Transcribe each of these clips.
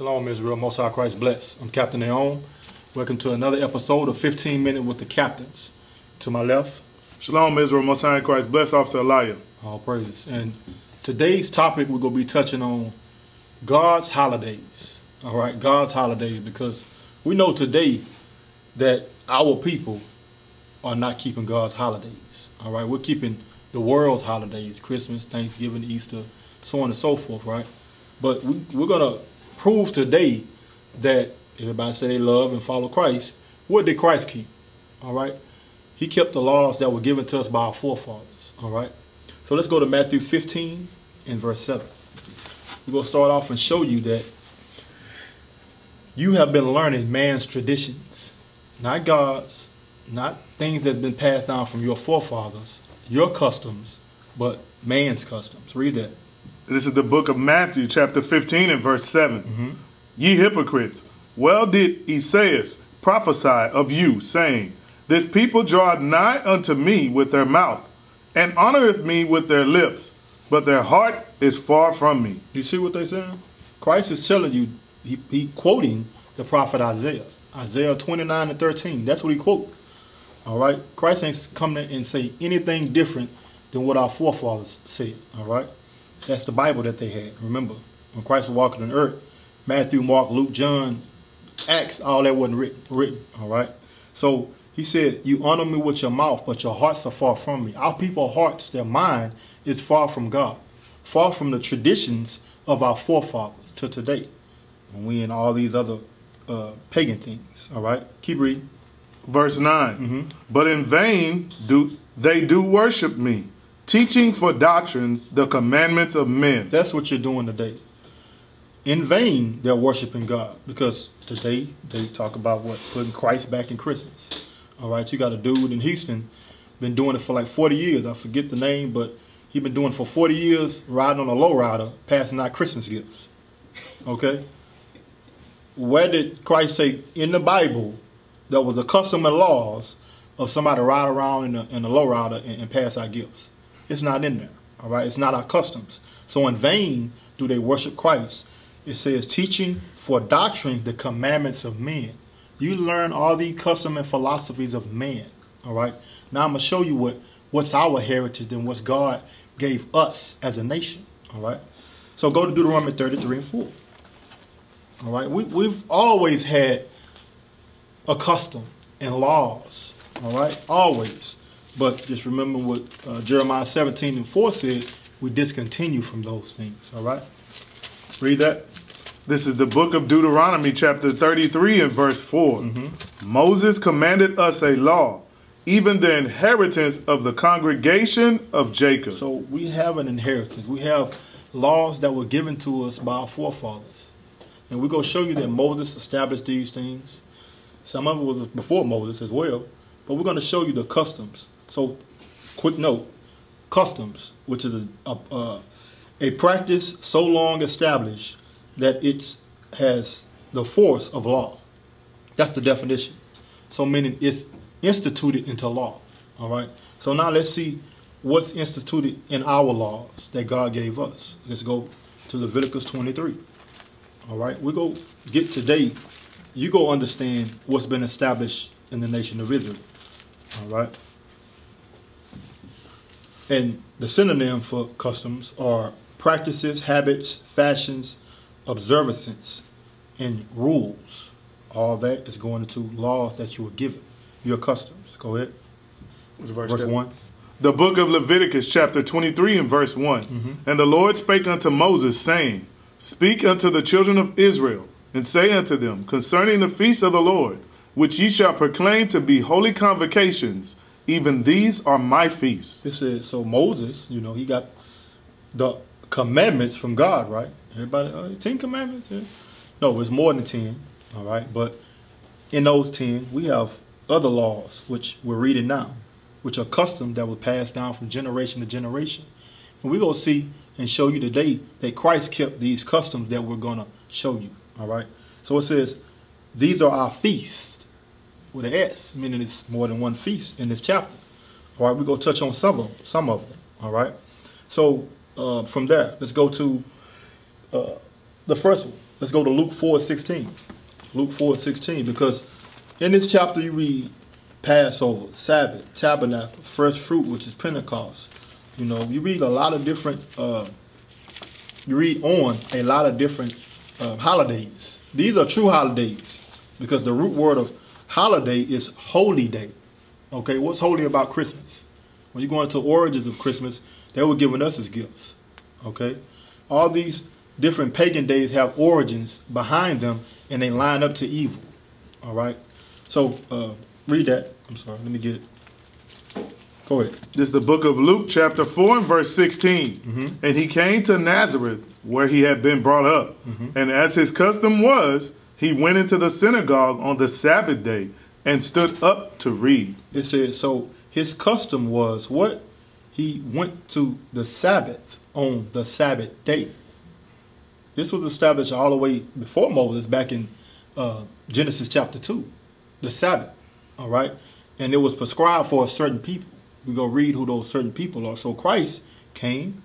Shalom, Israel. Most High Christ bless. I'm Captain Naom. Welcome to another episode of 15 Minute with the Captains. To my left, Shalom, Israel. Most High Christ. Bless Officer Elijah. all praises. And today's topic, we're going to be touching on God's holidays. All right, God's holidays, because we know today that our people are not keeping God's holidays. All right, we're keeping the world's holidays Christmas, Thanksgiving, Easter, so on and so forth, right? But we, we're going to prove today that everybody say they love and follow Christ. What did Christ keep? All right, He kept the laws that were given to us by our forefathers. All right, so let's go to Matthew 15 and verse 7. We're going to start off and show you that you have been learning man's traditions, not God's, not things that's been passed down from your forefathers, your customs, but man's customs. Read that. This is the book of Matthew, chapter 15, and verse 7. Mm-hmm. Ye hypocrites, well did Esaias prophesy of you, saying, This people draweth nigh unto me with their mouth, and honoreth me with their lips, but their heart is far from me. You see what they're saying? Christ is telling you, he, he quoting the prophet Isaiah. Isaiah 29 and 13. That's what he quote. All right? Christ ain't coming and say anything different than what our forefathers said. All right? That's the Bible that they had. Remember, when Christ was walking on earth, Matthew, Mark, Luke, John, Acts, all that wasn't written. written all right? So he said, You honor me with your mouth, but your hearts are far from me. Our people's hearts, their mind is far from God, far from the traditions of our forefathers to today. When we in all these other uh, pagan things. All right? Keep reading. Verse 9 But in vain do they do worship me, teaching for doctrines the commandments of men. That's what you're doing today. In vain, they're worshiping God because today they talk about what putting Christ back in Christmas. All right, you got a dude in Houston, been doing it for like 40 years. I forget the name, but he been doing it for 40 years, riding on a lowrider, passing out Christmas gifts. Okay, where did Christ say in the Bible that was a custom and laws of somebody ride around in a, in a lowrider and, and pass out gifts? It's not in there. All right, it's not our customs. So in vain do they worship Christ. It says teaching for doctrines the commandments of men. You learn all these custom and philosophies of man. All right. Now I'm gonna show you what what's our heritage and what God gave us as a nation. All right. So go to Deuteronomy 33 and 4. All right. We, we've always had a custom and laws. All right. Always. But just remember what uh, Jeremiah 17 and 4 said. We discontinue from those things. All right. Read that. This is the book of Deuteronomy, chapter 33, and verse 4. Moses commanded us a law, even the inheritance of the congregation of Jacob. So we have an inheritance. We have laws that were given to us by our forefathers. And we're going to show you that Moses established these things. Some of it was before Moses as well. But we're going to show you the customs. So, quick note customs, which is a, a, a, a practice so long established that it has the force of law. That's the definition. So, meaning it's instituted into law. All right. So now let's see what's instituted in our laws that God gave us. Let's go to Leviticus 23. All right. We go get today. You go understand what's been established in the nation of Israel. All right. And the synonym for customs are practices, habits, fashions, observances, and rules. All that is going into laws that you were given, your customs. Go ahead. verse, Verse 1. The book of Leviticus, chapter 23, and verse one mm-hmm. And the Lord spake unto Moses, saying, Speak unto the children of Israel, and say unto them concerning the feasts of the Lord, which ye shall proclaim to be holy convocations, even these are my feasts. This is so Moses, you know, he got the commandments from God, right? Everybody, uh, ten commandments. Yeah. No, it's more than ten. All right, but in those ten, we have other laws which we're reading now, which are customs that were passed down from generation to generation, and we're gonna see and show you today that Christ kept these customs that we're gonna show you. All right, so it says these are our feasts with an S, meaning it's more than one feast in this chapter. All right, we're gonna touch on some of them, some of them. All right, so uh, from there, let's go to uh, the first one. let's go to Luke 4 16. Luke 4 16, because in this chapter you read Passover, Sabbath, Tabernacle, first fruit, which is Pentecost. You know, you read a lot of different, uh, you read on a lot of different uh, holidays. These are true holidays because the root word of holiday is holy day. Okay, what's holy about Christmas? When you go into origins of Christmas, they were giving us as gifts. Okay, all these different pagan days have origins behind them, and they line up to evil. All right, so uh, read that. I'm sorry, let me get it. Go ahead. This is the book of Luke, chapter 4, and verse 16. And he came to Nazareth, where he had been brought up. And as his custom was, he went into the synagogue on the Sabbath day and stood up to read. It says so. His custom was what he went to the Sabbath on the Sabbath day. This was established all the way before Moses, back in uh, Genesis chapter two, the Sabbath. All right, and it was prescribed for a certain people. We go read who those certain people are. So Christ came,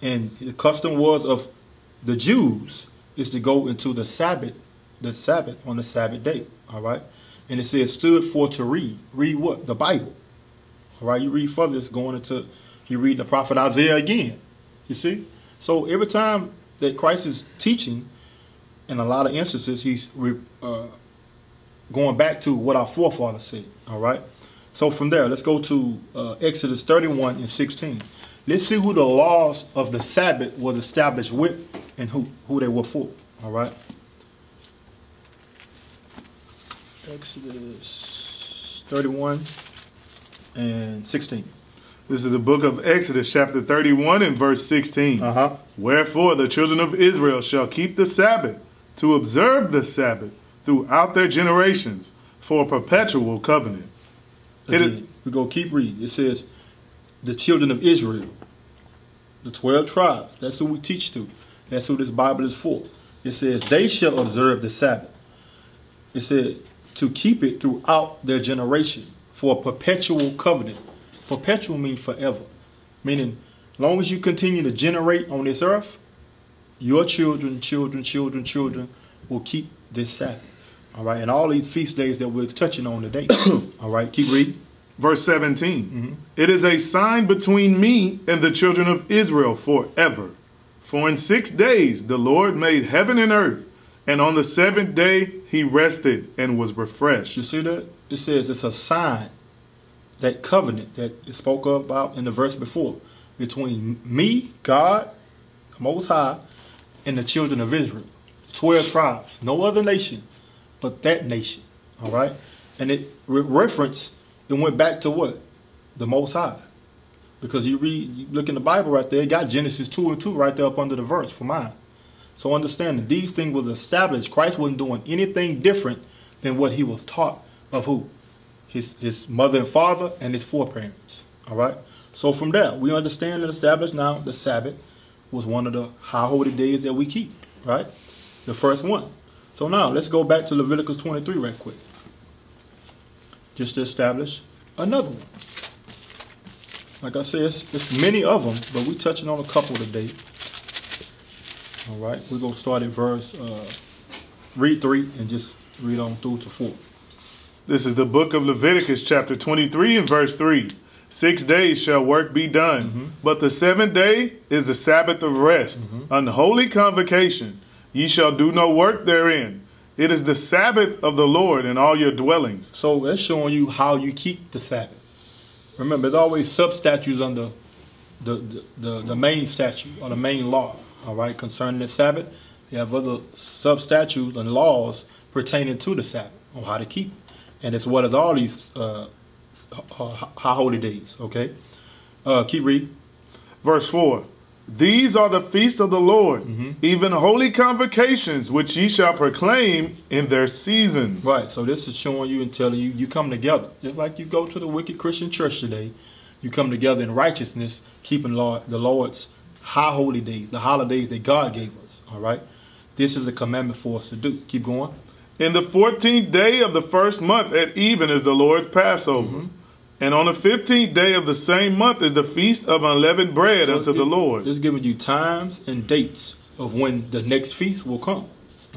and the custom was of the Jews is to go into the Sabbath, the Sabbath on the Sabbath day. All right, and it says stood for to read. Read what? The Bible. All right, you read further. It's going into you read the prophet Isaiah again. You see, so every time that Christ is teaching, in a lot of instances, he's uh, going back to what our forefathers said. All right. So from there, let's go to uh, Exodus 31 and 16. Let's see who the laws of the Sabbath was established with and who, who they were for. All right. Exodus 31 and 16. This is the book of Exodus, chapter 31, and verse 16. Uh huh. Wherefore the children of Israel shall keep the Sabbath, to observe the Sabbath throughout their generations, for a perpetual covenant. It is- Again, we go keep reading. It says, the children of Israel, the 12 tribes. That's who we teach to. That's who this Bible is for. It says, they shall observe the Sabbath. It said, to keep it throughout their generation for a perpetual covenant. Perpetual means forever. Meaning, long as you continue to generate on this earth, your children, children, children, children will keep this Sabbath. All right, and all these feast days that we're touching on today. all right, keep reading. Verse 17 mm-hmm. It is a sign between me and the children of Israel forever. For in six days the Lord made heaven and earth, and on the seventh day he rested and was refreshed. You see that? It says it's a sign, that covenant that it spoke about in the verse before, between me, God, the Most High, and the children of Israel. Twelve tribes, no other nation but that nation. All right? And it re- reference, it went back to what? The Most High. Because you read, you look in the Bible right there, it got Genesis 2 and 2 right there up under the verse for mine. So understand that these things was established. Christ wasn't doing anything different than what he was taught of who? His his mother and father and his foreparents. All right. So from there, we understand and establish now the Sabbath was one of the high holy days that we keep. Right. The first one. So now let's go back to Leviticus 23 right quick. Just to establish another one. Like I said, it's, it's many of them, but we're touching on a couple today. All right, we're gonna start at verse, uh, read three and just read on through to four. This is the book of Leviticus, chapter 23, and verse 3. Six days shall work be done, but the seventh day is the Sabbath of rest, an holy convocation. Ye shall do no work therein. It is the Sabbath of the Lord in all your dwellings. So that's showing you how you keep the Sabbath. Remember, there's always sub statutes under the, the, the, the main statute or the main law. All right, concerning the Sabbath, you have other sub statutes and laws pertaining to the Sabbath on how to keep it, and as well as all these uh, high holy days. Okay, uh, keep reading. Verse 4 These are the feasts of the Lord, even holy convocations, which ye shall proclaim in their season. Right. So this is showing you and telling you you come together. Just like you go to the wicked Christian church today, you come together in righteousness, keeping Lord the Lord's high holy days, the holidays that God gave us. All right. This is the commandment for us to do. Keep going. In the fourteenth day of the first month at even is the Lord's Passover. And on the fifteenth day of the same month is the feast of unleavened bread unto So the it- Lord. It's giving you times and dates of when the next feast will come.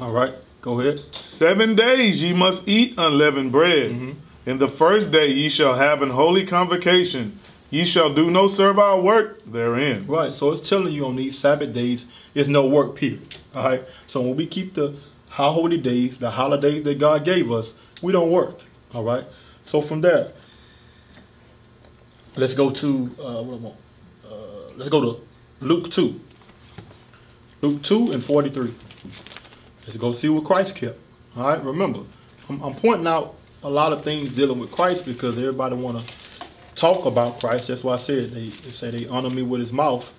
All right, go ahead. Seven days ye must eat unleavened bread. Mm-hmm. In the first day ye shall have an holy convocation. Ye shall do no servile work therein. Right, so it's telling you on these Sabbath days, there's no work period. All right, so when we keep the high holy days, the holidays that God gave us, we don't work. All right, so from there, let's go to uh, what I want. Uh, let's go to Luke two. Luke two and forty three. Let's go see what Christ kept. All right, remember, I'm, I'm pointing out a lot of things dealing with Christ because everybody want to talk about Christ. That's why I said they, they say they honor me with his mouth,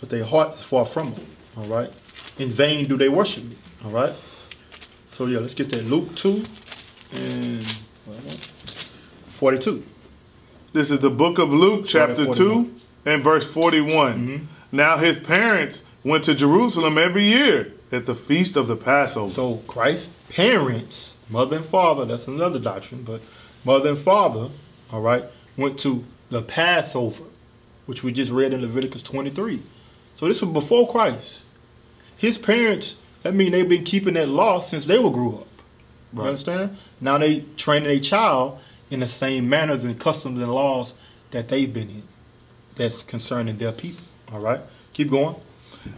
but their heart is far from him. All right, in vain do they worship me. All right. So yeah, let's get that Luke two and what I want? forty-two. This is the book of Luke, chapter 2 and verse 41. Mm-hmm. Now his parents went to Jerusalem every year at the feast of the Passover. So Christ's parents, mother and father, that's another doctrine, but mother and father, all right, went to the Passover, which we just read in Leviticus 23. So this was before Christ. His parents, that mean they've been keeping that law since they were grew up. You understand? Now they training a child in the same manners and customs and laws that they've been in. That's concerning their people. All right? Keep going.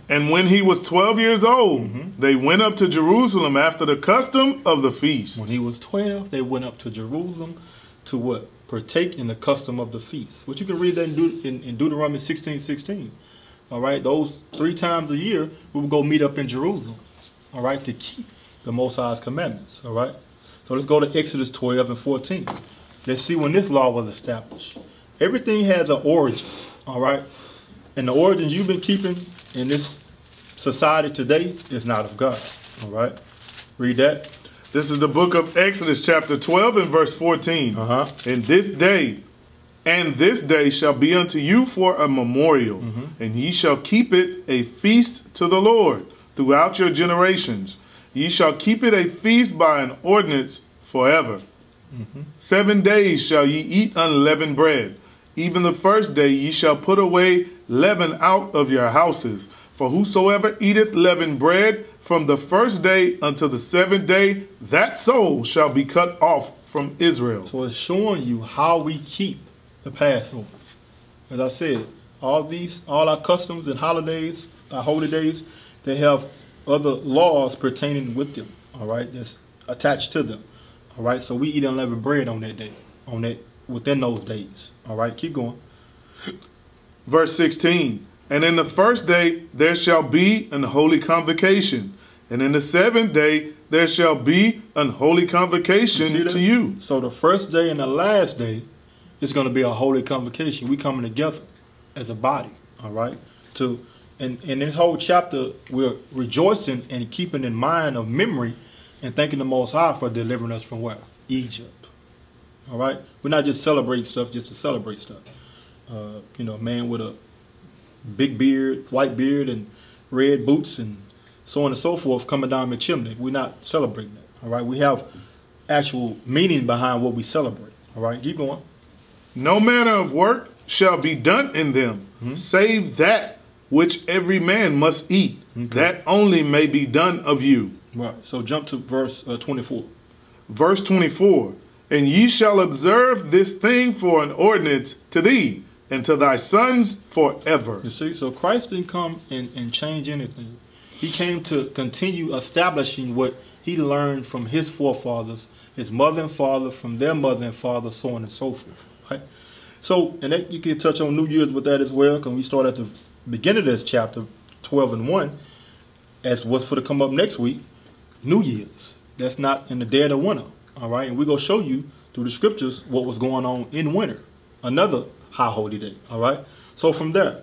And when he was 12 years old, Mm-hmm. they went up to Jerusalem after the custom of the feast. When he was 12, they went up to Jerusalem to what? Partake in the custom of the feast. Which you can read that in, Deut- in, in Deuteronomy 16 16. All right, those three times a year, we would go meet up in Jerusalem. All right, to keep the Most High's commandments. All right, so let's go to Exodus 12 and 14. Let's see when this law was established. Everything has an origin. All right, and the origins you've been keeping in this society today is not of God. All right, read that. This is the book of Exodus, chapter 12 and verse 14. Uh-huh. And this day, and this day shall be unto you for a memorial, and ye shall keep it a feast to the Lord throughout your generations. Ye shall keep it a feast by an ordinance forever. Seven days shall ye eat unleavened bread. Even the first day ye shall put away leaven out of your houses. For whosoever eateth leavened bread from the first day until the seventh day, that soul shall be cut off from Israel. So it's showing you how we keep the Passover. As I said, all these, all our customs and holidays, our holy days, they have other laws pertaining with them. All right, that's attached to them. All right, so we eat unleavened bread on that day, on that within those days. All right, keep going. Verse 16 And in the first day there shall be an holy convocation, and in the seventh day there shall be an holy convocation to you. So the first day and the last day is going to be a holy convocation. We coming together as a body, all right? To and in this whole chapter, we're rejoicing and keeping in mind of memory and thanking the Most High for delivering us from where Egypt. All right, we're not just celebrating stuff just to celebrate stuff. Uh, you know, man with a big beard, white beard, and red boots, and so on and so forth, coming down the chimney. We're not celebrating that. All right, we have actual meaning behind what we celebrate. All right, keep going. No manner of work shall be done in them, Hmm? save that which every man must eat. That only may be done of you. Right. So jump to verse uh, 24. Verse 24 And ye shall observe this thing for an ordinance to thee and to thy sons forever. You see, so Christ didn't come and, and change anything. He came to continue establishing what he learned from his forefathers, his mother and father, from their mother and father, so on and so forth. Right? So, and that, you can touch on New Year's with that as well, because we start at the beginning of this chapter, 12 and 1, as what's for to come up next week, New Year's. That's not in the dead of winter. All right, and we're going to show you through the scriptures what was going on in winter. Another high holy day. All right, so from there,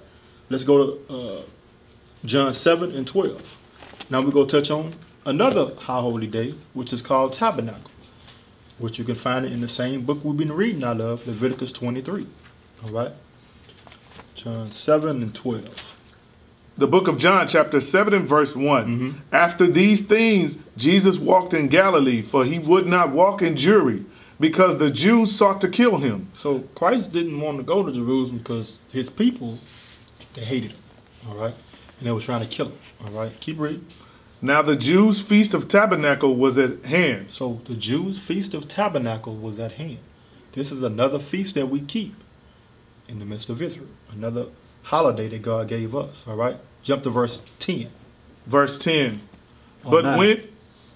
let's go to uh, John 7 and 12. Now we're going to touch on another high holy day, which is called Tabernacle, which you can find it in the same book we've been reading out of, Leviticus 23. All right, John 7 and 12. The book of John, chapter 7 and verse one Mm-hmm. After these things, Jesus walked in Galilee, for he would not walk in Jewry, because the Jews sought to kill him. So Christ didn't want to go to Jerusalem because his people, they hated him. All right, and they were trying to kill him. All right, keep reading. Now the Jews' feast of tabernacle was at hand. So the Jews' feast of tabernacle was at hand. This is another feast that we keep in the midst of Israel. Another holiday that God gave us. All right. Jump to verse ten. Verse 10. Oh, but nine. when,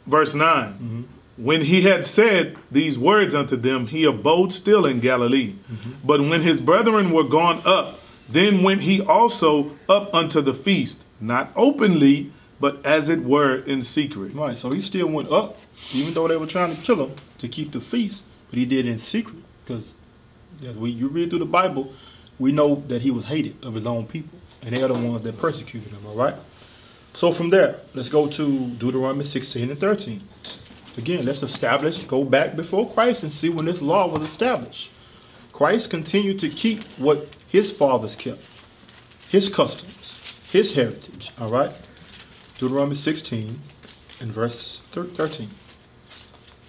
verse 9, mm-hmm. When he had said these words unto them, he abode still in Galilee. Mm-hmm. But when his brethren were gone up, then went he also up unto the feast, not openly, but as it were in secret. Right. So he still went up, even though they were trying to kill him to keep the feast, but he did it in secret because as we you read through the Bible, we know that he was hated of his own people, and they are the ones that persecuted him. All right. So from there, let's go to Deuteronomy 16 and 13. Again, let's establish, go back before Christ and see when this law was established. Christ continued to keep what his fathers kept, his customs, his heritage. All right. Deuteronomy 16 and verse 13.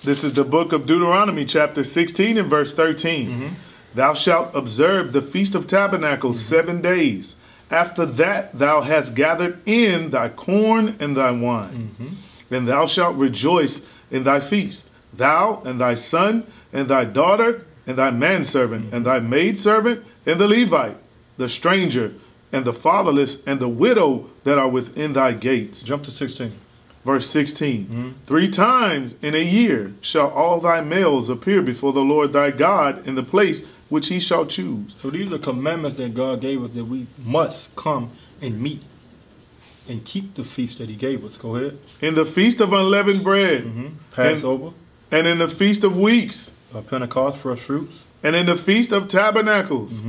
This is the book of Deuteronomy, chapter 16 and verse 13. Mm-hmm. Thou shalt observe the feast of tabernacles mm-hmm. seven days. After that, thou hast gathered in thy corn and thy wine. Mm-hmm. And thou shalt rejoice in thy feast, thou and thy son and thy daughter and thy manservant and thy maidservant and the Levite, the stranger and the fatherless and the widow that are within thy gates. Jump to 16. Verse 16 mm-hmm. Three times in a year shall all thy males appear before the Lord thy God in the place which he shall choose. So these are commandments that God gave us that we must come and meet and keep the feast that He gave us. Go ahead. In the feast of unleavened bread, Mm-hmm. Passover, and in the feast of weeks, uh, Pentecost, first fruits. and in the feast of tabernacles.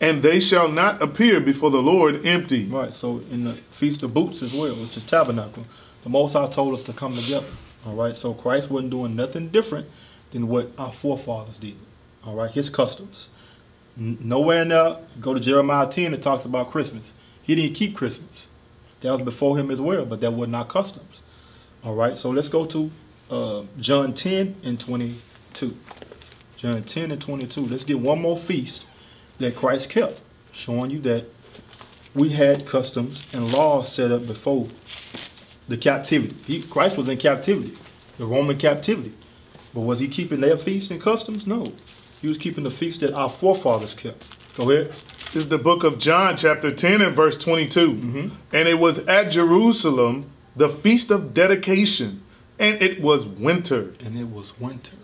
And they shall not appear before the Lord empty. Right. So in the feast of booths as well, which is tabernacle, the Most High told us to come together. All right. So Christ wasn't doing nothing different than what our forefathers did. All right. His customs. Nowhere in there, go to Jeremiah 10, it talks about Christmas. He didn't keep Christmas. That was before him as well, but that wasn't customs. All right, so let's go to uh, John 10 and 22. John 10 and 22. Let's get one more feast that Christ kept, showing you that we had customs and laws set up before the captivity. He, Christ was in captivity, the Roman captivity. But was he keeping their feasts and customs? No. He was keeping the feasts that our forefathers kept. Go ahead. This is the book of John, chapter 10 and verse 22. And it was at Jerusalem, the feast of dedication, and it was winter. And it was winter.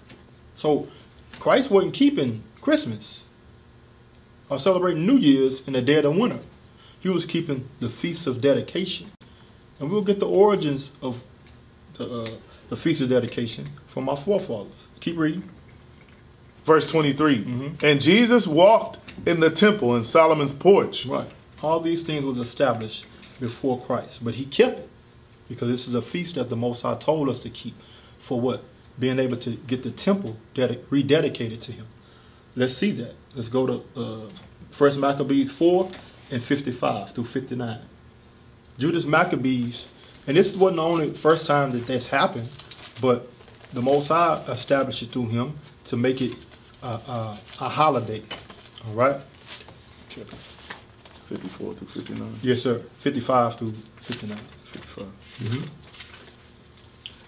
So Christ wasn't keeping Christmas or celebrating New Year's in the dead of winter. He was keeping the feast of dedication. And we'll get the origins of the, uh, the feast of dedication from our forefathers. Keep reading. Verse 23. And Jesus walked in the temple in Solomon's porch. Right. All these things was established before Christ, but he kept it because this is a feast that the Most High told us to keep. For what? Being able to get the temple dedi- rededicated to him. Let's see that. Let's go to uh, First Maccabees 4 and 55 through 59. Judas Maccabees, and this wasn't the only first time that this happened, but the Most High established it through him to make it uh, uh, a holiday. All right? 54 to 59. Yes, sir. 55 through 59. 55.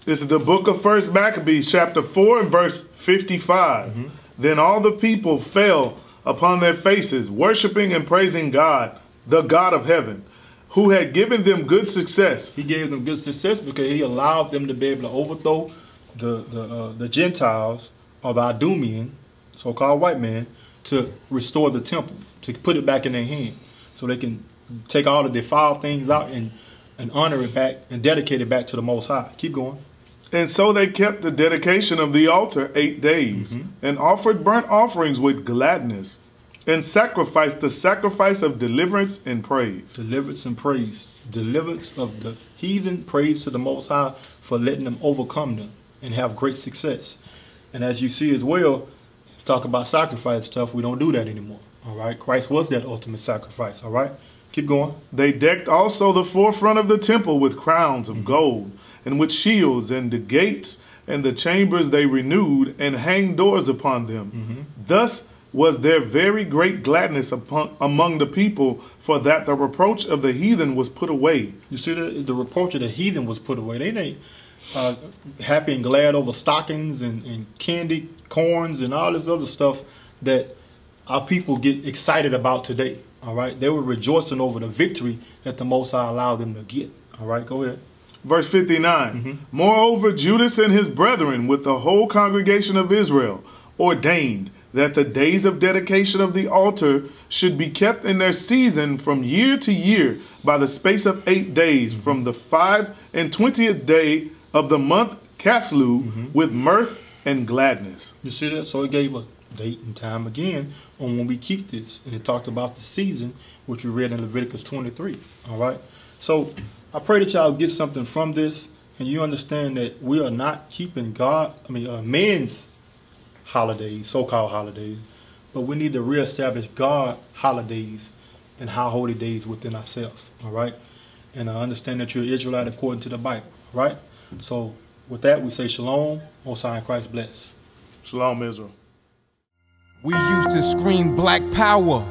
This is the book of First Maccabees, chapter 4 and verse 55. Then all the people fell upon their faces, worshiping and praising God, the God of heaven, who had given them good success. He gave them good success because he allowed them to be able to overthrow the the, uh, the Gentiles of Idumean, so-called white man, to restore the temple, to put it back in their hand, so they can take all the defiled things out and and honor it back and dedicate it back to the Most High. Keep going. And so they kept the dedication of the altar eight days, mm-hmm. and offered burnt offerings with gladness, and sacrificed the sacrifice of deliverance and praise. Deliverance and praise. Deliverance of the heathen. Praise to the Most High for letting them overcome them and have great success. And as you see as well, talk about sacrifice stuff, we don't do that anymore. All right. Christ was that ultimate sacrifice. All right. Keep going. They decked also the forefront of the temple with crowns of mm-hmm. gold, and with shields, and the gates and the chambers they renewed, and hanged doors upon them. Mm-hmm. Thus was there very great gladness upon, among the people, for that the reproach of the heathen was put away. You see, the, the reproach of the heathen was put away. They ain't uh, happy and glad over stockings and, and candy corns and all this other stuff that our people get excited about today. All right, they were rejoicing over the victory that the Most High allowed them to get. All right, go ahead. Verse 59 Mm-hmm. Moreover, Judas and his brethren, with the whole congregation of Israel, ordained that the days of dedication of the altar should be kept in their season from year to year by the space of eight days, Mm-hmm. from the five and twentieth day of the month Casleu, Mm-hmm. with mirth and gladness. You see that? So it gave a date and time again on when we keep this. And it talked about the season, which we read in Leviticus 23. All right? So I pray that y'all get something from this and you understand that we are not keeping God, I mean, uh, man's holidays, so called holidays, but we need to reestablish God holidays and high holy days within ourselves. All right? And I understand that you're Israelite according to the Bible. All right? So with that, we say shalom, Most High in Christ bless. Shalom, Israel. We used to scream black power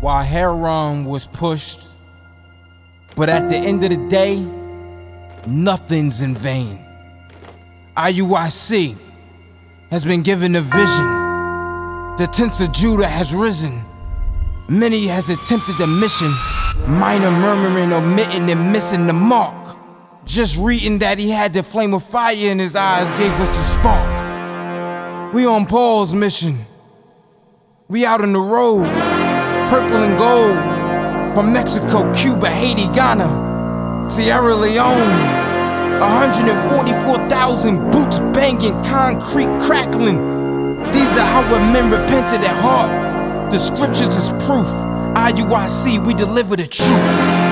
while heroin was pushed. But at the end of the day, nothing's in vain. IUIC has been given a vision. The tents of Judah has risen. Many has attempted the mission, minor murmuring, omitting, and missing the mark. Just reading that he had the flame of fire in his eyes gave us the spark. We on Paul's mission. We out on the road, purple and gold. From Mexico, Cuba, Haiti, Ghana, Sierra Leone. 144,000 boots banging, concrete crackling. These are how men repented at heart. The scriptures is proof. IUIC, we deliver the truth.